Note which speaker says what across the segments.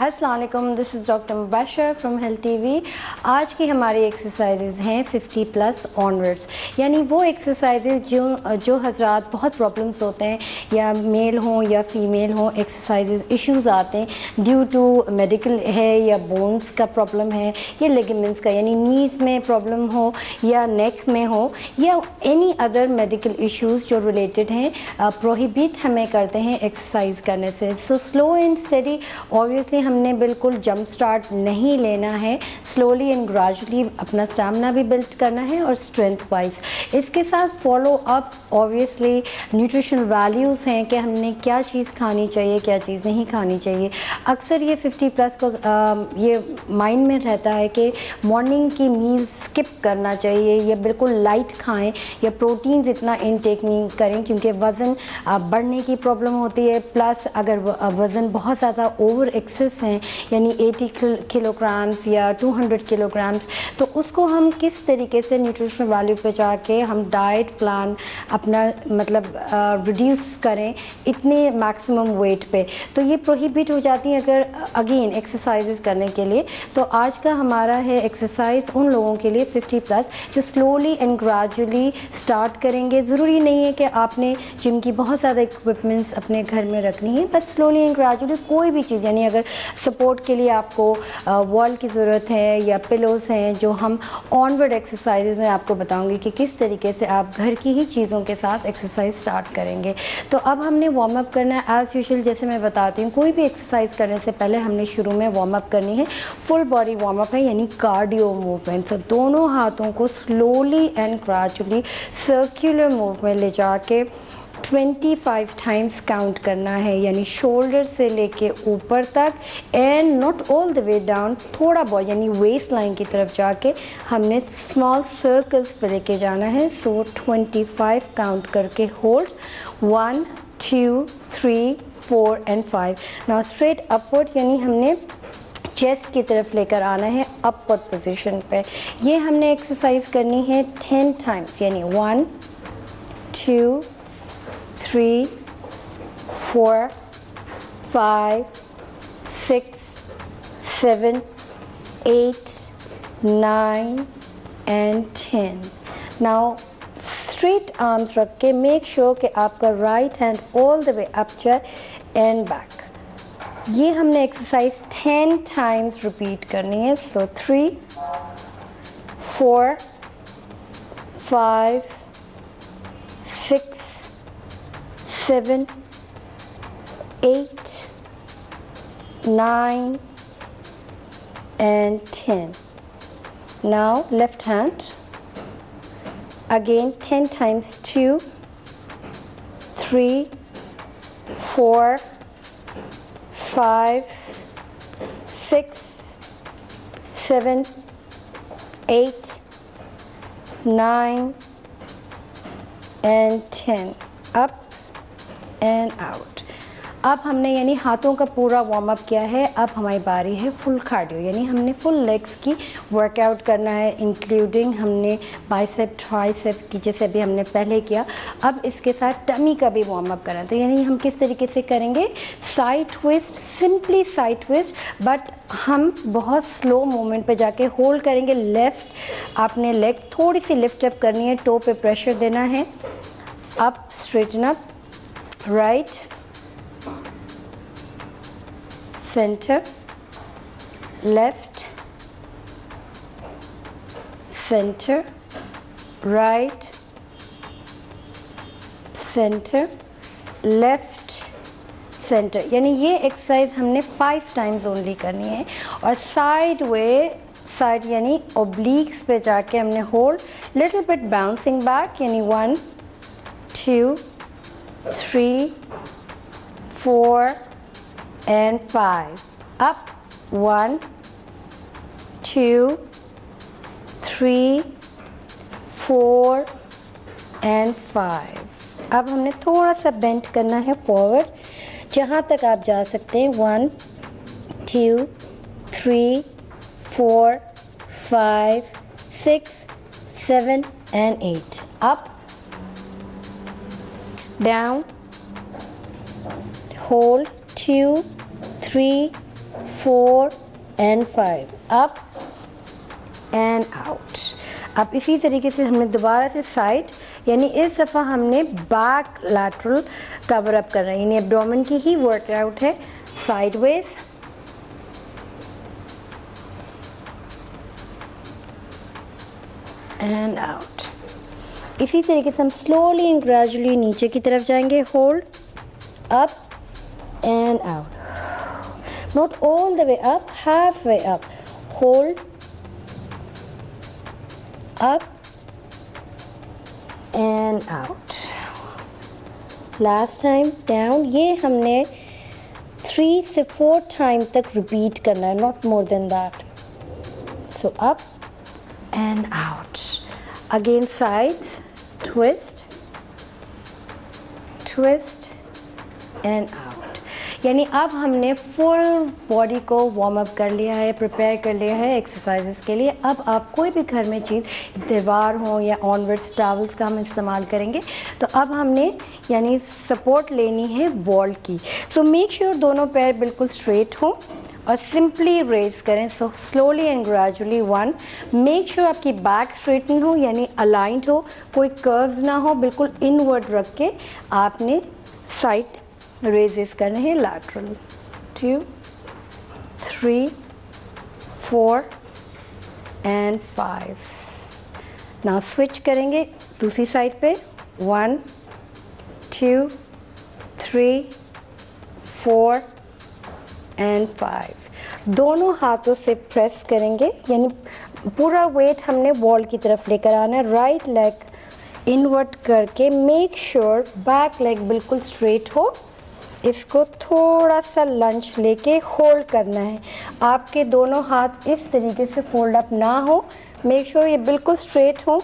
Speaker 1: वालेकुम this is doctor Mubashar from health TV आज की हमारी एक्सरसाइजेज हैं 50 प्लस ऑनवर्ड्स यानी वो एक्सरसाइजेज जो जो हजरात बहुत प्रॉब्लम्स होते हैं, या मेल हों या फीमेल हों एक्सरसाइजेज इश्यूज़ आते हैं ड्यू टू मेडिकल है या बोन्स का प्रॉब्लम है, या लेगमेंट्स का, यानी नीज में प्रॉब्लम हो या नेक में हो, या एनी अदर मेडिकल इश्यूज़ जो रिलेटेड हैं प्रोहिबिट हमें करते हैं एक्सरसाइज करने से. So slow and study obviously हमने बिल्कुल जंप स्टार्ट नहीं लेना है। स्लोली एंड ग्रेजुअली अपना स्टैमिना भी बिल्ड करना है और स्ट्रेंथ वाइज इसके साथ follow up obviously nutrition values हैं कि हमने क्या चीज़ खानी चाहिए क्या चीज़ नहीं खानी चाहिए। अक्सर ये 50 प्लस को आ, ये माइंड में रहता है कि मॉर्निंग की मील स्किप करना चाहिए, या बिल्कुल लाइट खाएँ, या प्रोटीन्स इतना इनटेक नहीं करें, क्योंकि वज़न बढ़ने की प्रॉब्लम होती है। प्लस अगर वज़न बहुत ज़्यादा ओवर एक्सेस हैं, यानी 80 किलोग्राम्स या 200 किलोग्राम्स तो उसको हम किस तरीके से न्यूट्रिशन वैल्यू पे जाके हम डाइट प्लान अपना मतलब रिड्यूस करें इतने मैक्सिमम वेट पे? तो ये प्रोहिबिट हो जाती है अगर अगेन एक्सरसाइजेस करने के लिए। तो आज का हमारा है एक्सरसाइज उन लोगों के लिए 50 प्लस जो स्लोली एंड ग्रेजुअली स्टार्ट करेंगे। ज़रूरी नहीं है कि आपने जिम की बहुत ज़्यादा इक्विपमेंट्स अपने घर में रखनी है बट स्लोली एंड ग्रेजुअली कोई भी चीज़, यानी अगर सपोर्ट के लिए आपको वॉल की ज़रूरत है या पिलोस हैं, जो हम ऑनवर्ड एक्सरसाइज में आपको बताऊँगी कि किस तरीके से आप घर की ही चीज़ों के साथ एक्सरसाइज स्टार्ट करेंगे। तो अब हमने वार्म अप करना है। एज़ यूजल जैसे मैं बताती हूँ, कोई भी एक्सरसाइज करने से पहले हमने शुरू में वार्म अप करनी है। फुल बॉडी वार्म अप है, यानी कार्डियो मूवमेंट तो दोनों हाथों को slowly and gradually circular move में ले जाके 25 टाइम्स काउंट करना है यानी शोल्डर से लेके ऊपर तक and not all the way down थोड़ा बहुत यानी वेस्ट लाइन की तरफ़ जाके हमने स्मॉल सर्कल्स पे लेके जाना है सो so, 25 काउंट करके hold one two three four and five now straight upward यानी हमने चेस्ट की तरफ़ लेकर आना है अपवर्ड पोजीशन पे। ये हमने एक्सरसाइज करनी है टेन टाइम्स यानी one two three four five six seven eight nine and ten now straight arms रख के मेक श्योर कि आपका right hand all the way aperture and back ये हमने exercise 10 टाइम्स रिपीट करनी है so three four five six seven, eight, nine, and ten. Now left hand. Again 10 times two, three, four, five, six, seven, eight, nine, and 10. Up and out. अब हमने यानी हाथों का पूरा वार्म अप किया है। अब हमारी बारी है फुल कार्डियो यानी हमने फुल लेग्स की वर्कआउट करना है इंक्लूडिंग हमने बाइसेप ट्राइसेप की, जैसे अभी हमने पहले किया। अब इसके साथ टमी का भी वार्म अप करना है। तो यानी हम किस तरीके से करेंगे? Side twist simply side twist but हम बहुत स्लो मोमेंट पे जाके होल्ड करेंगे। लेफ़्ट आपने लेग थोड़ी सी लिफ्ट अप करनी है टो पे प्रेशर देना है। Up straighten up right center left center right center left centre यानी ये एक्सरसाइज हमने फाइव टाइम्स ओनली करनी है और साइड वे साइड यानी ओब्लिक्स पे जाके हमने hold little bit bouncing back यानी one two three four, and five. Up, one, two, three, four, and five. अब हमने थोड़ा सा बेंट करना है फॉरवर्ड जहाँ तक आप जा सकते हैं one two three four five six seven and eight up down hold. Two, three four and five up and out अब इसी तरीके से हमने दोबारा से साइड यानी इस दफ़ा हमने बैक लैटरल कवर अप कर रहे हैं। यानी एब्डोमेन की ही वर्कआउट है साइडवेज एंड आउट इसी तरीके से हम स्लोली एंड ग्रेजुअली नीचे की तरफ़ जाएँगे। Hold up and out not all the way up half way up hold up and out last time down ये हमने थ्री से फोर टाइम तक रिपीट करना है not more than that so up and out. Again sides, twist, twist and out. यानी अब हमने full body को वार्म अप कर लिया है प्रिपेयर कर लिया है एक्सरसाइजेस के लिए। अब आप कोई भी घर में चीज़, दीवार हो या ऑनवर्ड्स टावल्स का हम इस्तेमाल करेंगे। तो अब हमने यानी सपोर्ट लेनी है वॉल की। सो मेक श्योर दोनों पैर बिल्कुल स्ट्रेट हों और सिंपली रेज करें। So slowly and gradually one make sure आपकी बैक स्ट्रेटन हो, यानी अलाइंट हो। कोई कर्व्स ना हो, बिल्कुल इनवर्ड रख के आपने साइड रेजेस करने हैं lateral two three four and five ना स्विच करेंगे दूसरी साइड पे. One two three four and five दोनों हाथों से प्रेस करेंगे. यानी पूरा वेट हमने वॉल की तरफ़ लेकर आना है. राइट लेग इनवर्ट करके मेक श्योर बैक लेग बिल्कुल स्ट्रेट हो. इसको थोड़ा सा लंच लेके होल्ड करना है। आपके दोनों हाथ इस तरीके से फोल्ड अप ना हो। मेक श्योर ये बिल्कुल स्ट्रेट हो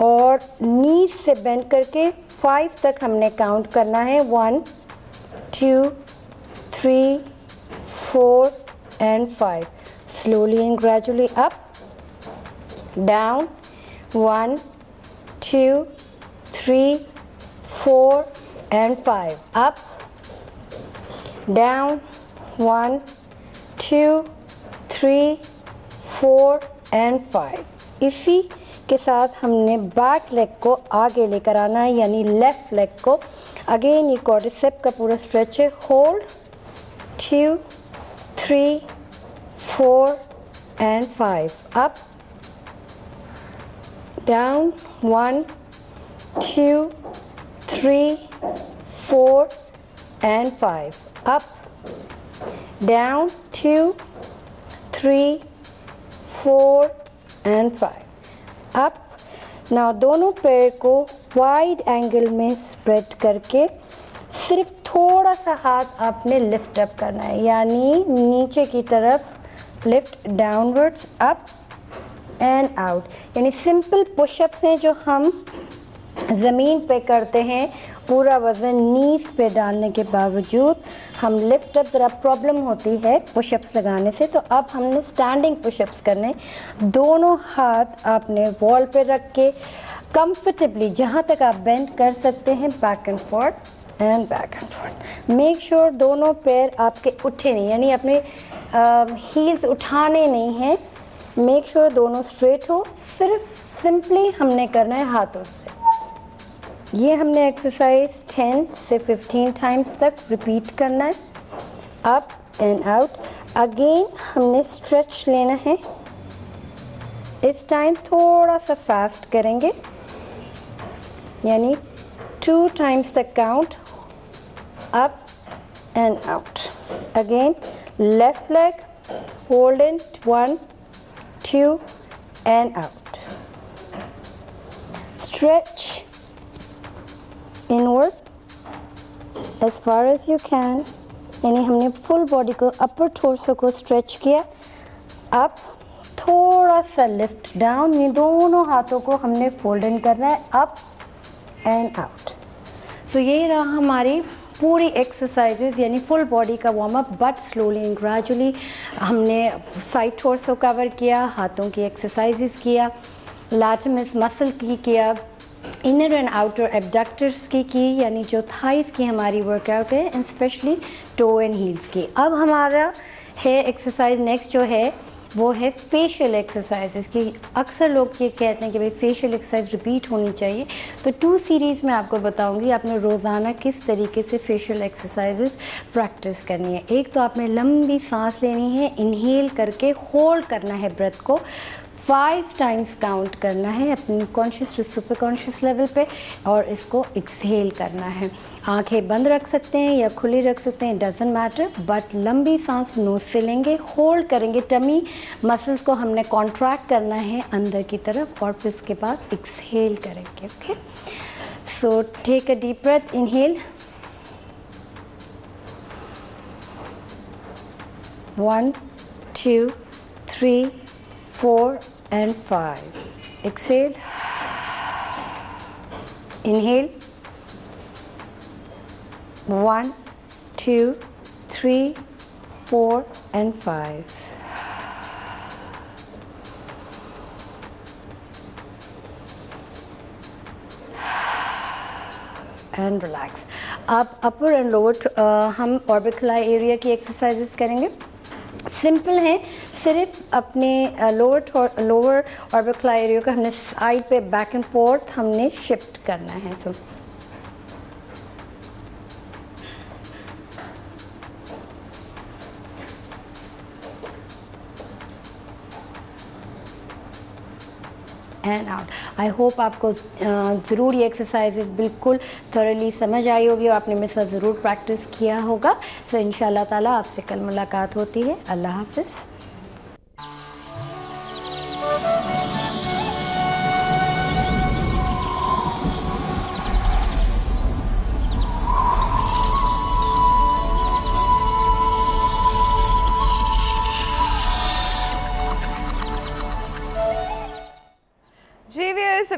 Speaker 1: और नीच से बेंड करके फाइव तक हमने काउंट करना है। One two three four and five slowly and gradually up down one two three four and five up down one two three four and five इसी के साथ हमने बैक लेग को आगे लेकर आना है यानी लेफ़्ट लेग को अगेन ये कॉर्डिसेप का पूरा स्ट्रेच है hold two three, four, and five. Up, down, one, two, three, four, and five. Up, down, two, three, four, and five. Up. Now दोनों पैर को वाइड एंगल में स्प्रेड करके सिर्फ़ थोड़ा सा हाथ आपने लिफ्ट अप करना है यानी नीचे की तरफ़ lift downwards up and out यानी सिंपल पुशअप्स हैं जो हम ज़मीन पे करते हैं पूरा वज़न नीस पे डालने के बावजूद हम लिफ्ट अप ज़रा प्रॉब्लम होती है पुशअप्स लगाने से तो अब हमने स्टैंडिंग पुशअप्स करने। दोनों हाथ आपने वॉल पे रख के कंफर्टेबली जहाँ तक आप बेंड कर सकते हैं back and forth and back and forth make sure दोनों पैर आपके उठे नहीं, यानी अपने हील्स उठाने नहीं हैं। मेक श्योर दोनों स्ट्रेट हो। सिर्फ़ सिंपली हमने करना है हाथों से। ये हमने एक्सरसाइज 10 से 15 टाइम्स तक रिपीट करना है। अप एंड आउट अगेन हमने स्ट्रेच लेना है। इस टाइम थोड़ा सा फास्ट करेंगे। यानी टू टाइम्स तक count up and out again left leg hold in, one, two, and out. Stretch. Inward as far as you can यानी हमने फुल बॉडी को अपर टोर्सो को स्ट्रेच किया। अप थोड़ा सा लिफ्ट डाउन ये दोनों हाथों को हमने फोल्ड इन करना है अप एंड आउट सो यही रहा हमारी पूरी एक्सरसाइजेज यानी फुल बॉडी का warm up but slowly and gradually हमने साइड टोर्स को कवर किया, हाथों की एक्सरसाइजेज किया लाटमिस मसल की किया। इनर एंड आउटर एबडक्टर्स की की, यानी जो थाइस की हमारी वर्कआउट है and specially toe and heels की। अब हमारा है एक्सरसाइज नेक्स्ट जो है, वो है फेशियल एक्सरसाइज कि। अक्सर लोग ये कहते हैं कि भाई फेशियल एक्सरसाइज रिपीट होनी चाहिए। तो टू सीरीज़ में आपको बताऊँगी आपने रोज़ाना किस तरीके से फेशियल एक्सरसाइजेस प्रैक्टिस करनी है। एक तो आपने लंबी सांस लेनी है इनहेल करके होल्ड करना है ब्रेथ को। फाइव टाइम्स काउंट करना है अपनी conscious to super conscious level पे और इसको एक्सहेल करना है। आँखें बंद रख सकते हैं या खुली रख सकते हैं डजेंट मैटर बट लंबी सांस नोज़ से लेंगे होल्ड करेंगे टमी मसल्स को हमने कॉन्ट्रैक्ट करना है अंदर की तरफ़ और फिर उसके बाद एक्सहेल करेंगे okay so take a deep breath inhale one two three four and 5. Exhale. Inhale. One, two, three, four, and 5. And relax आप अपर एंड लोअर हम ऑर्बिकुलर एरिया की एक्सरसाइजेस करेंगे सिंपल हैं सिर्फ़ अपने लोअर लोअर ऑर्बिकुलर एरिया को हमने side पे बैक एंड फोर्थ हमने शिफ्ट करना है तो। एंड आउट आई होप आपको ज़रूर ये एक्सरसाइजेज बिल्कुल थरली समझ आई होगी और आपने मेरे साथ ज़रूर प्रैक्टिस किया होगा। सो so, इन ताला आपसे कल मुलाकात होती है। अल्लाह हाफिज़।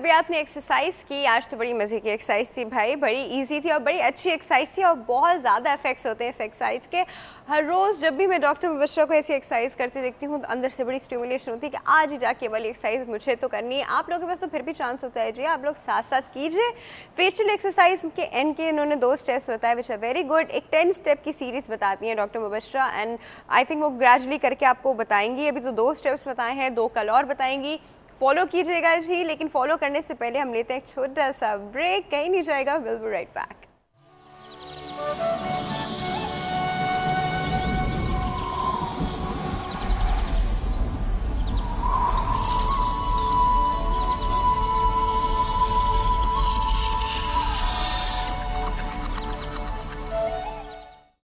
Speaker 2: अभी आपने एक्सरसाइज की। आज तो बड़ी मज़े की एक्सरसाइज थी भाई। बड़ी इजी थी और बड़ी अच्छी एक्सरसाइज थी और बहुत ज़्यादा इफेक्ट्स होते हैं इस एक्सरसाइज के। हर रोज़ जब भी मैं डॉक्टर मुबशरा को ऐसी एक्सरसाइज करते देखती हूँ तो अंदर से बड़ी स्टिमुलेशन होती है कि आज ही जाके वाली एक्सरसाइज मुझे तो करनी है। आप लोगों के पास तो फिर भी चांस होता है जी। आप लोग साथ साथ कीजिए। फेशियल एक्सरसाइज के एंड के इन्होंने दो स्टेप्स बताए विच आर वेरी गुड एक टेन स्टेप की सीरीज़ बताती हैं doctor Mubashra and I think वो ग्रेजुअली करके आपको बताएँगी। अभी तो दो स्टेप्स बताए हैं, दो कल और बताएँगी। फॉलो कीजिएगा जी, लेकिन फॉलो करने से पहले हम लेते हैं एक छोटा सा ब्रेक। कहीं नहीं जाएगा विल बी राइट बैक